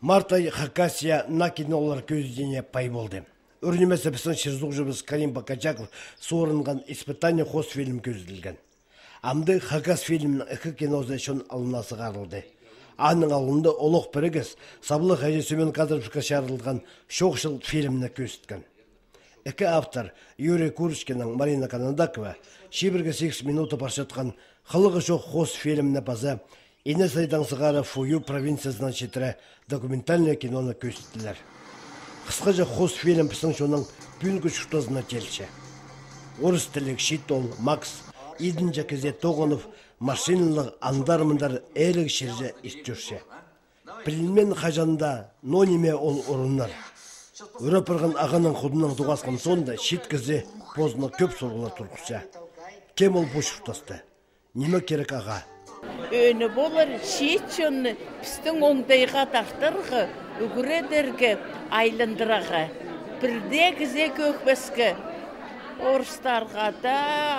Мартай Хакасия на кинолар көздене пай болды. Өрнемесі біздің шырзуқ жыбыз Карим Бакачаков суырынған испытание хос фильм көзделген. Амды Хакас фильмінің үкі киносы шын алынасы қарылды. Аның алынды олық бірігіз Саблы Хажесумен кадровшқа шарылған шоқшыл фильміне көзіткен. Екі автор Юрий Курочкинің Марина Канадакова шибірге 8 минуты баршатқан қылығы жоқ хос фильміне база Инес сығары Фую провинциясынан шетірі документальный киноны көзіттілер. Қысқаша хос фильм пісің шоның бүнгі шұқтазына келші. Орыс тілік Шитол, Макс, Идін Жакезе Тоғынов, машиналық андармындар әрік шерже істерші. Білінмен қажанда нониме ол орынлар. Өрөпірген ағаның құдының дұғасқан сонда шиткізе позына көп сұрғыла тұрғыша. Кем ол бұш шұқтасты? Неме керек аға? Өні болар шетшін пістің оңдайға тақтырғы үгіредерге айлындыраға бірде кізе көкбескі орыстарға да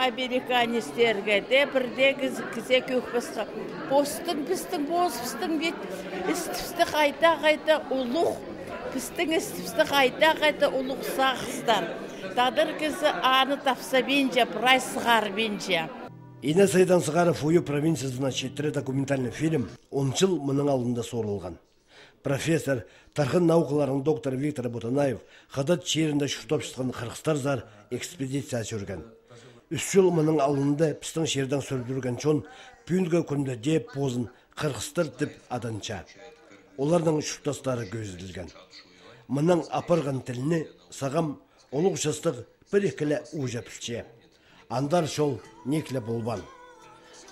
американецтерге де бірде кізе көкбескі постың пістің бос пістің бет істіпсті қайта қайта ұлық пістің істіпсті қайта қайта ұлық сақыстар тадыр кізі аны тапса бенже прай сығар бенже. Инес Айдан Сығары Фую провинциясына шеттірі документальный фильм 10 жыл мұның алдында сорылған. Профессор, тархын наукаларының доктор Виктор Бутанаев қадат шерінде шүртіп шыққан қырғызстар зар экспедиция жүрген. Жыл мұның алдында пістің шерден сүрдірген чон пүйінгі күнді деп позын қырғызстар деп аданча. Олардың шүртастары көзілген. Мұның апарған тіліне сағам олық жастық бір екілі андар шол некле болбан.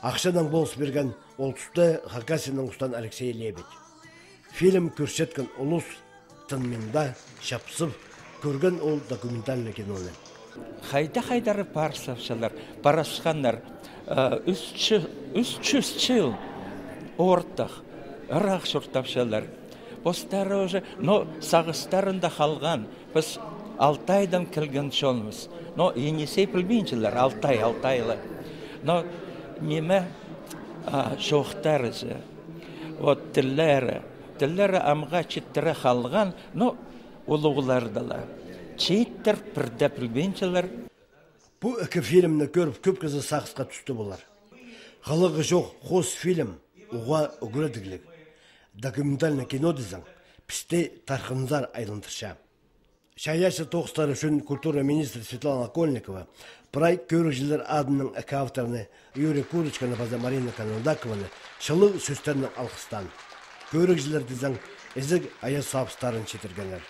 Ақшадан болыс берген ол тұсты Хакасинның ұстан Алексей Лебедь. Фильм көрсеткен ұлыс тынмында шапсып көрген ол документальный киноны. Хайда хайдары парсавшалар, парашқандар, үш жүз жыл ортақ, ырақ шұртапшалар. Постары уже, но сағыстарында қалған, біз алтайдан келген шолмыз но енесей білмейіншілер алтай алтайлы. Но неме жоқтарызы вот тілләрі. Тілләрі амға читтірі қалған но улуғылардыла читтір пірді білмейіншілер бұл екі фильмні көріп көп кезі сақысқа түсті болар. Ғылығы жоқ қос фильм уға үгіредігілік документальный кино десең пісте тархынзар айлындырша Шаяшы тоқстары үшін культура министрі Светлана Кольникова проект көрік адының әкі авторыны Юрий Курочканы база Марина Канондакованы шылы сөздерінің алқыстан. Көрік жылдар дезің ізік аяз сабыстарын четіргенлер.